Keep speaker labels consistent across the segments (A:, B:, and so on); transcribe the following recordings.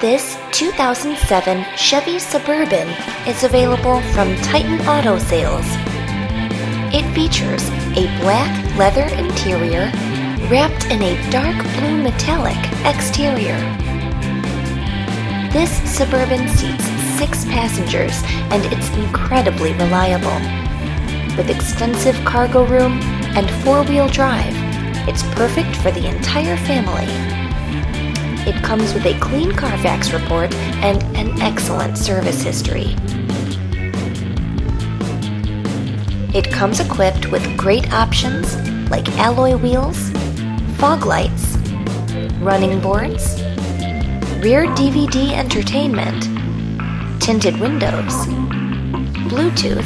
A: This 2007 Chevy Suburban is available from Titan Auto Sales. It features a black leather interior wrapped in a dark blue metallic exterior. This Suburban seats six passengers and it's incredibly reliable. With extensive cargo room and four-wheel drive, it's perfect for the entire family. It comes with a clean Carfax report and an excellent service history. It comes equipped with great options like alloy wheels, fog lights, running boards, rear DVD entertainment, tinted windows, Bluetooth,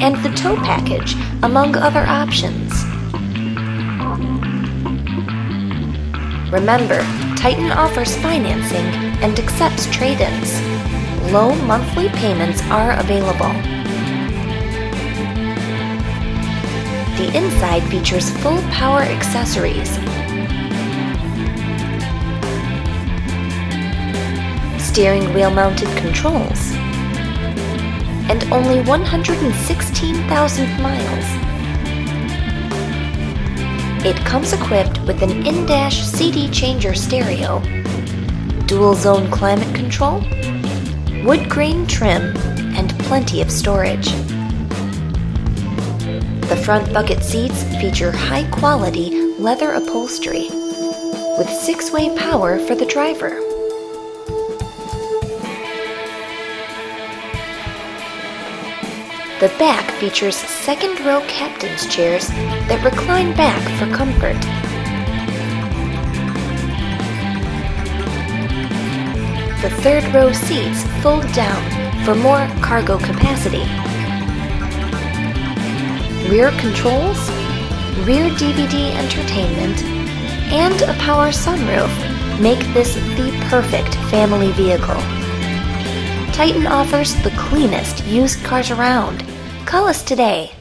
A: and the tow package, among other options. Remember, Titan offers financing and accepts trade ins. Low monthly payments are available. The inside features full power accessories. Steering wheel mounted controls. And only 116,000 miles. It comes equipped with an in-dash CD changer stereo, dual zone climate control, wood grain trim, and plenty of storage. The front bucket seats feature high quality leather upholstery with six way power for the driver. The back features second row captain's chairs that recline back for comfort. The third row seats fold down for more cargo capacity rear controls, rear DVD entertainment, and a power sunroof make this the perfect family vehicle. Titan offers the cleanest used cars around. Call us today